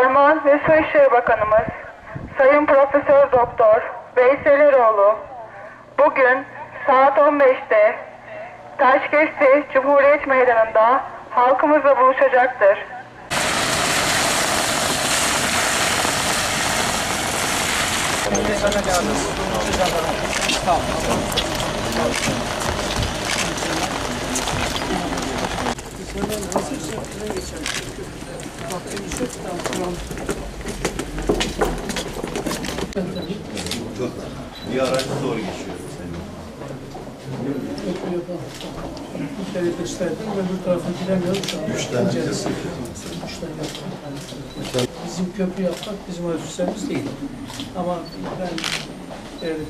Orman ve Su İşleri Bakanımız Sayın Profesör Doktor Veysel Eroğlu bugün saat 15'te Taşkesti Cumhuriyet Meydanı'nda halkımızla buluşacaktır. Bir araç zor geçiyor. Bir kere gösterdim ve bu tarafa giremiyorum. Üç tane. Üç yaptım. Bizim köprü yapmak bizim ölçüsümüz değil. Ama ben devlet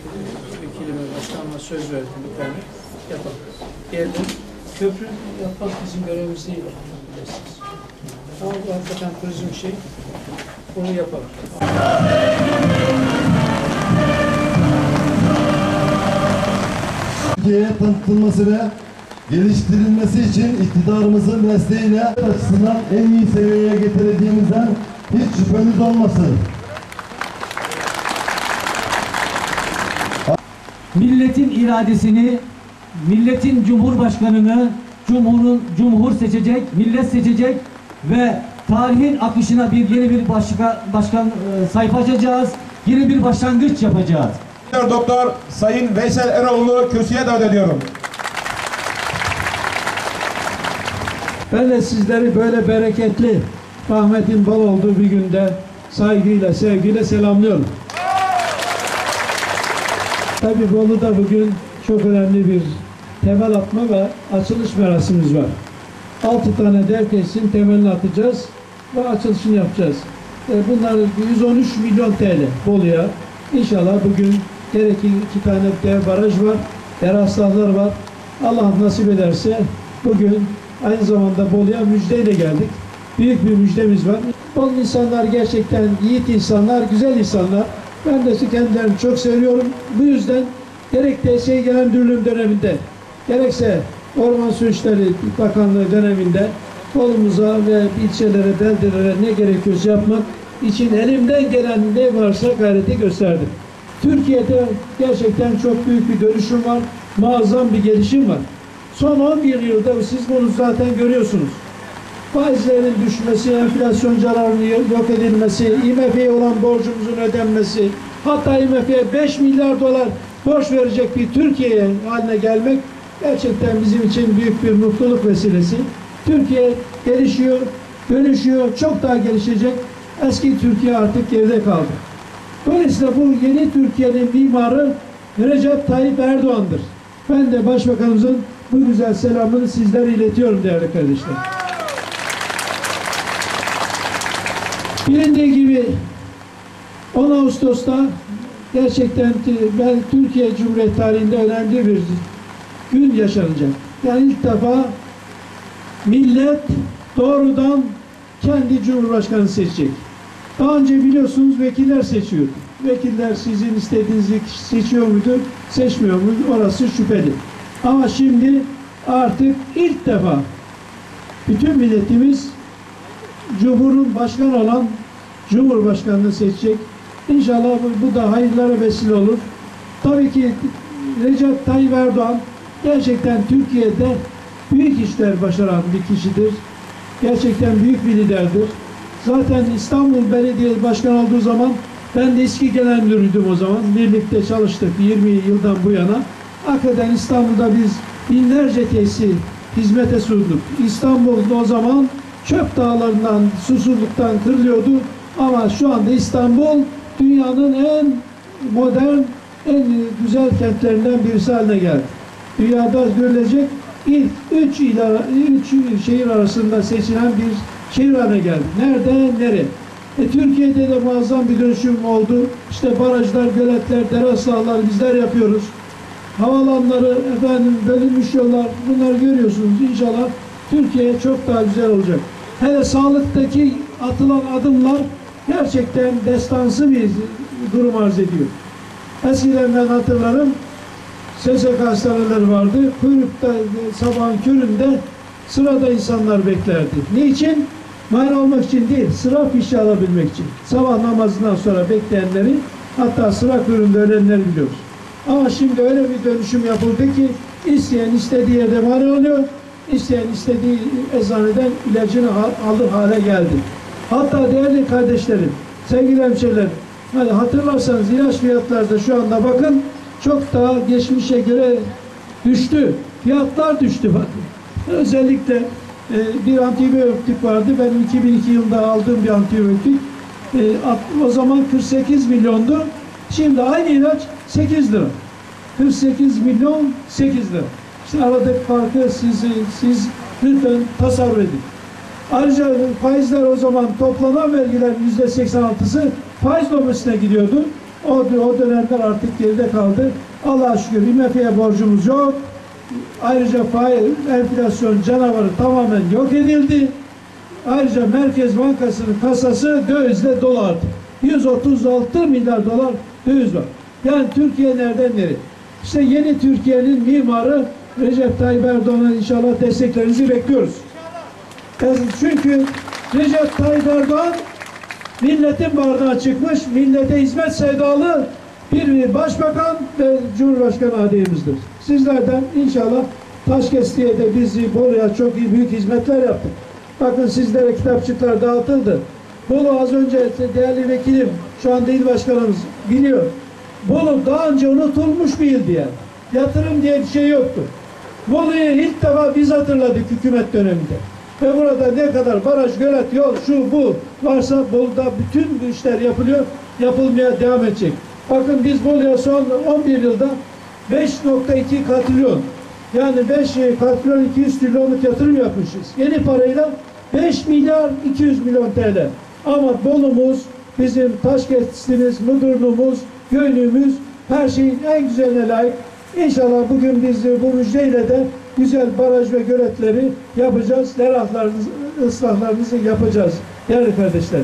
vekilime, başkanıma söz verdim bir tane yapalım. Geldim. Köprü yapmak bizim görevimiz değil. bilirsiniz. Ama bu hakikaten turizm şey. Bunu yapalım. Türkiye'ye tanıtılması ve geliştirilmesi için iktidarımızın mesleğiyle açısından en iyi seviyeye getireceğimizden hiç şüpheniz olmasın. milletin iradesini, milletin cumhurbaşkanını cumhurun cumhur seçecek, millet seçecek ve tarihin akışına bir yeni bir başka, başkan e, sayfa açacağız. Yeni bir başlangıç yapacağız. Doktor Sayın Veysel Eroğlu kürsüye davet ediyorum. Ben de sizleri böyle bereketli, rahmetin bol olduğu bir günde saygıyla, sevgiyle selamlıyorum. Tabii Bolu'da bugün çok önemli bir temel atma ve açılış merasimimiz var. Altı tane dev tesisin temelini atacağız ve açılışını yapacağız. E, Bunlar 113 milyon TL Bolu'ya. İnşallah bugün gerek iki tane dev baraj var, teraslar var. Allah nasip ederse bugün aynı zamanda Bolu'ya müjdeyle geldik. Büyük bir müjdemiz var. Bolu insanlar gerçekten yiğit insanlar, güzel insanlar. Ben de kendilerini çok seviyorum. Bu yüzden gerek TSE Genel Müdürlüğüm döneminde, gerekse Orman Su Bakanlığı döneminde Bolumuza ve ilçelere, beldelere ne gerekiyorsa yapmak için elimden gelen ne varsa gayreti gösterdim. Türkiye'de gerçekten çok büyük bir dönüşüm var. Muazzam bir gelişim var. Son 11 yılda siz bunu zaten görüyorsunuz. Faizlerin düşmesi, enflasyon zararının yok edilmesi, IMF'ye olan borcumuzun ödenmesi, hatta IMF'ye 5 milyar dolar borç verecek bir Türkiye haline gelmek gerçekten bizim için büyük bir mutluluk vesilesi. Türkiye gelişiyor, dönüşüyor, çok daha gelişecek. Eski Türkiye artık geride kaldı. Dolayısıyla bu yeni Türkiye'nin mimarı Recep Tayyip Erdoğan'dır. Ben de Başbakanımızın bu güzel selamını sizlere iletiyorum değerli kardeşler. Bilindiği gibi 10 Ağustos'ta gerçekten ben Türkiye Cumhuriyeti tarihinde önemli bir gün yaşanacak. Yani ilk defa millet doğrudan kendi Cumhurbaşkanı seçecek. Daha önce biliyorsunuz vekiller seçiyordu. Vekiller sizin istediğinizi seçiyor muydu, seçmiyor muydu? Orası şüpheli. Ama şimdi artık ilk defa bütün milletimiz Cumhur'un başkanı olan Cumhurbaşkanını seçecek. İnşallah bu, bu da hayırlara vesile olur. Tabii ki Recep Tayyip Erdoğan gerçekten Türkiye'de büyük işler başaran bir kişidir. Gerçekten büyük bir liderdir. Zaten İstanbul Belediye Başkanı olduğu zaman ben de eski genel müdürüydüm o zaman. Birlikte çalıştık 20 yıldan bu yana. Hakikaten İstanbul'da biz binlerce tesisi hizmete sunduk. İstanbul'da o zaman çöp dağlarından, susuzluktan kırılıyordu. Ama şu anda İstanbul dünyanın en modern, en güzel kentlerinden birisi haline geldi. Dünyada görülecek ilk üç, il, ara- üç şehir arasında seçilen bir şehir haline geldi. Nerede, nereye? E, Türkiye'de de muazzam bir dönüşüm oldu. İşte barajlar, göletler, teraslar bizler yapıyoruz. Havalanları, efendim bölünmüş yollar bunları görüyorsunuz. İnşallah Türkiye çok daha güzel olacak. Hele sağlıktaki atılan adımlar gerçekten destansı bir durum arz ediyor. Eskiden ben hatırlarım SSK hastaneleri vardı. Kuyrukta e, sabahın köründe sırada insanlar beklerdi. Niçin? Mani olmak için değil, sıra fişi alabilmek için. Sabah namazından sonra bekleyenleri, hatta sıra kuyruğunda ölenleri biliyoruz. Ama şimdi öyle bir dönüşüm yapıldı ki isteyen istediği yerde mani oluyor, isteyen istediği eczaneden ilacını al- alır hale geldi. Hatta değerli kardeşlerim, sevgili hemşehrilerim, hani hatırlarsanız ilaç fiyatları da şu anda bakın çok daha geçmişe göre düştü. Fiyatlar düştü bakın. Özellikle e, bir antibiyotik vardı. Benim 2002 yılında aldığım bir antibiyotik. E, o zaman 48 milyondu. Şimdi aynı ilaç 8 lira. 48 milyon 8 lira. İşte aradaki farkı siz, siz lütfen tasavvur edin. Ayrıca faizler o zaman toplanan vergilerin yüzde 86'sı faiz lobisine gidiyordu. O, o dönemler artık geride kaldı. Allah'a şükür IMF'ye borcumuz yok. Ayrıca faiz, enflasyon canavarı tamamen yok edildi. Ayrıca Merkez Bankası'nın kasası dövizle dolu artık. 136 milyar dolar döviz var. Yani Türkiye nereden nereye? İşte yeni Türkiye'nin mimarı Recep Tayyip Erdoğan'a inşallah desteklerinizi bekliyoruz. Çünkü Recep Tayyip Erdoğan milletin bardağı çıkmış, millete hizmet sevdalı bir başbakan ve cumhurbaşkanı adayımızdır. Sizlerden inşallah Taşkesti'ye de biz Bolu'ya çok iyi büyük hizmetler yaptık. Bakın sizlere kitapçıklar dağıtıldı. Bolu az önce değerli vekilim, şu anda il başkanımız biliyor. Bolu daha önce unutulmuş bir ildi yani. Yatırım diye bir şey yoktu. Bolu'yu ilk defa biz hatırladık hükümet döneminde. Ve burada ne kadar baraj, gölet, yol, şu bu varsa Bolu'da bütün bu işler yapılıyor, yapılmaya devam edecek. Bakın biz Bolu'ya son 11 yılda 5.2 katrilyon yani 5 katrilyon 200 trilyonluk yatırım yapmışız. Yeni parayla 5 milyar 200 milyon TL. Ama Bolu'muz, bizim Taşkent'imiz, Mudurnu'muz, Göynü'müz her şeyin en güzeline layık. İnşallah bugün biz bu müjdeyle de güzel baraj ve göletleri yapacağız. Derahlarımızı, ıslahlarımızı yapacağız. Değerli kardeşler.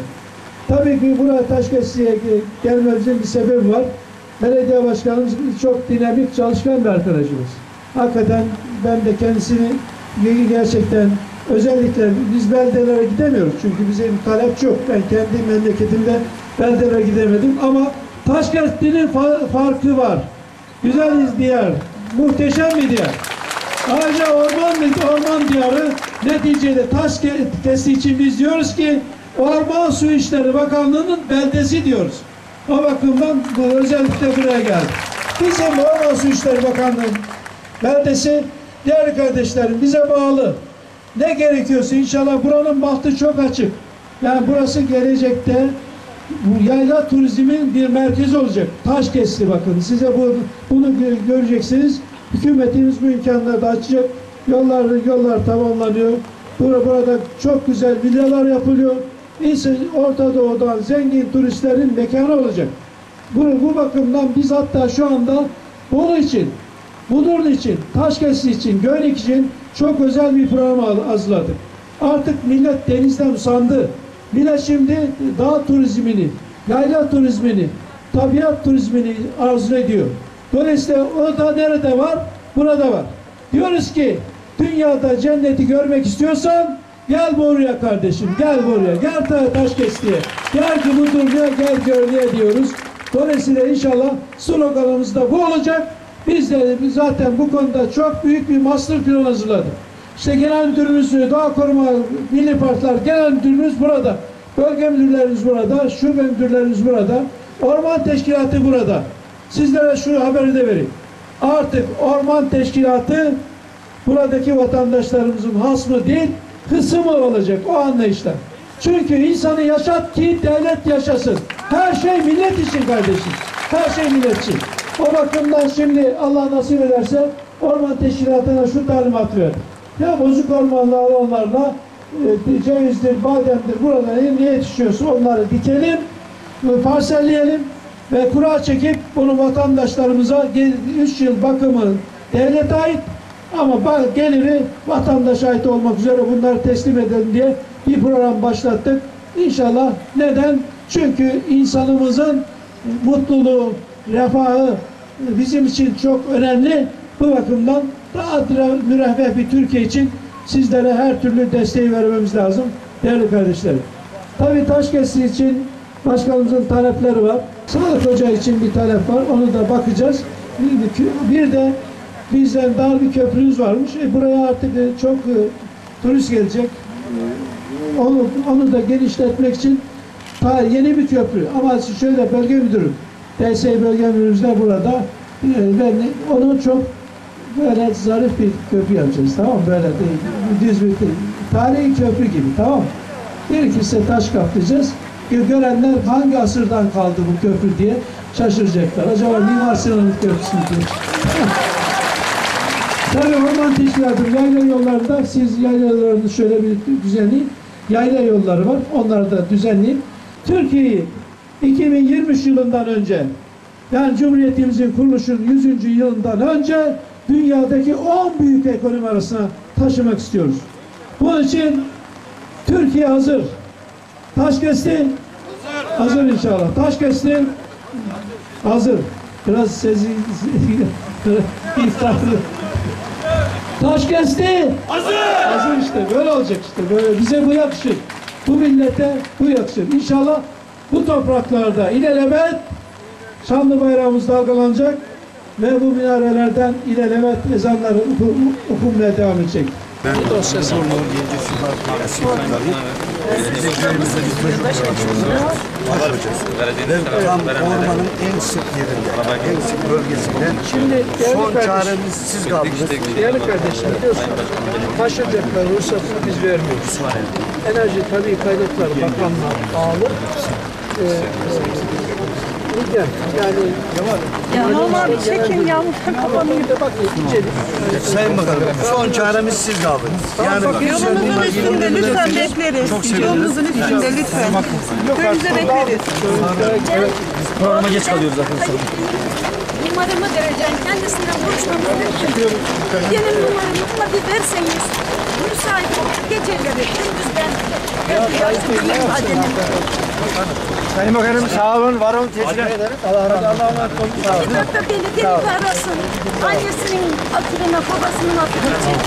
Tabii ki buraya Taşkesi'ye gelmemizin bir sebebi var. Belediye başkanımız çok dinamik çalışkan bir arkadaşımız. Hakikaten ben de kendisini gerçekten özellikle biz beldelere gidemiyoruz. Çünkü bizim talep çok. Ben kendi memleketimde beldelere gidemedim ama Taşkent'in fa- farkı var. Güzel bir diyar, muhteşem bir diyar. Ayrıca orman, orman diyarı neticede Taşkent'si için biz diyoruz ki Orman Su İşleri Bakanlığı'nın beldesi diyoruz. O bakımdan bu özellikle buraya geldi. Bizim Orman Su İşleri Bakanlığı beldesi değerli kardeşlerim bize bağlı. Ne gerekiyorsa inşallah buranın bahtı çok açık. Yani burası gelecekte bu yayla turizmin bir merkezi olacak. Taşkesti bakın. Size bu, bunu gö- göreceksiniz. Hükümetimiz bu imkanları da açacak. Yollar yollar tamamlanıyor. Burada, burada çok güzel villalar yapılıyor. İnsan Orta Doğu'dan zengin turistlerin mekanı olacak. Bu, bu bakımdan biz hatta şu anda Bolu için, Budurnu için, Taşkesti için, Gölük için çok özel bir program hazırladık. Artık millet denizden usandı. Millet şimdi dağ turizmini, yayla turizmini, tabiat turizmini arzu ediyor. Dolayısıyla o da nerede var? Burada var. Diyoruz ki dünyada cenneti görmek istiyorsan gel buraya kardeşim, gel buraya, gel ta Taşkesti'ye, gel Gümüldürlü'ye, gel Gölü'ye diyoruz. Dolayısıyla inşallah sloganımız da bu olacak. Biz de zaten bu konuda çok büyük bir master plan hazırladık. İşte genel müdürümüz, doğa koruma milli parklar genel müdürümüz burada. Bölge müdürlerimiz burada, şube müdürlerimiz burada. Orman teşkilatı burada. Sizlere şu haberi de vereyim. Artık orman teşkilatı buradaki vatandaşlarımızın hasmı değil, kısmı olacak o anlayışla. Çünkü insanı yaşat ki devlet yaşasın. Her şey millet için kardeşim. Her şey millet için. O bakımdan şimdi Allah nasip ederse orman teşkilatına şu talimat verdi. Ya bozuk ormanlı alanlarla e, cevizdir, bademdir burada ne, ne yetişiyorsa onları dikelim, e, parselleyelim ve kura çekip bunu vatandaşlarımıza 3 yıl bakımı devlete ait ama geliri vatandaşa ait olmak üzere bunları teslim edelim diye bir program başlattık. İnşallah neden? Çünkü insanımızın mutluluğu, refahı bizim için çok önemli. Bu bakımdan daha müreffeh bir Türkiye için sizlere her türlü desteği vermemiz lazım. Değerli kardeşlerim. Tabii Taşkesi için başkanımızın talepleri var. Sağlık Hoca için bir talep var. Onu da bakacağız. Bir, de bizden dar bir köprümüz varmış. E, buraya artık e, çok e, turist gelecek. E, onu, onu da genişletmek için ta yeni bir köprü. Ama şöyle bölge müdürüm, TS bölge müdürümüz de burada. Ben onu çok böyle zarif bir köprü yapacağız. Tamam? Böyle değil, düz bir tarihi köprü gibi. Tamam? Gerekirse taş kaplayacağız. Gö- Görenler hangi asırdan kaldı bu köprü diye şaşıracaklar. Acaba Mimar Sinan'ın köprüsü mü. Tabii orman teşkilatı yayla yollarında siz yaylalarını şöyle bir düzenleyin. Yayla yolları var. Onları da düzenleyin. Türkiye'yi 2023 yılından önce yani Cumhuriyetimizin kuruluşunun 100. yılından önce dünyadaki 10 büyük ekonomi arasına taşımak istiyoruz. Bunun için Türkiye hazır. Taş kesti. Hazır. Hazır inşallah. Taş kesti. Hazır. Biraz sesi iftarlı. Taş kesti. Hazır. Hazır işte. Böyle olacak işte. Böyle bize bu yakışır. Bu millete bu yakışır. İnşallah bu topraklarda ilelebet şanlı bayrağımız dalgalanacak ve bu minarelerden ilelebet ezanları oku- okunmaya devam edecek. Tam ormanın en sık yerinde, en sık bölgesinde Şimdi son çaremiz siz kaldınız. değerli kardeşim biliyorsun taşıyacaklar ruhsatını biz vermiyoruz. Enerji Tabii Kaynaklar Bakanlığı bağlı. Ee, e, yani, yani Ya normal bir çekin ya. bir de bak içelim. Sayın Bakanım, son çaremiz siz kaldınız. Yani Yolunuzun üstünde lütfen bekleriz. Yolunuzun üstünde lütfen. Köyümüze bekleriz. Programa geç kalıyoruz zaten. numaramı vereceğim. Kendisinden konuşmamız mümkün. Benim numaramı bir verseniz müsait geceleri gündüzden evde Bakanım sağ olun, var olun, teşekkür ederim. Allah razı olsun. Bir dakika beni gelip arasın. Annesinin hatırına, babasının hatırı için.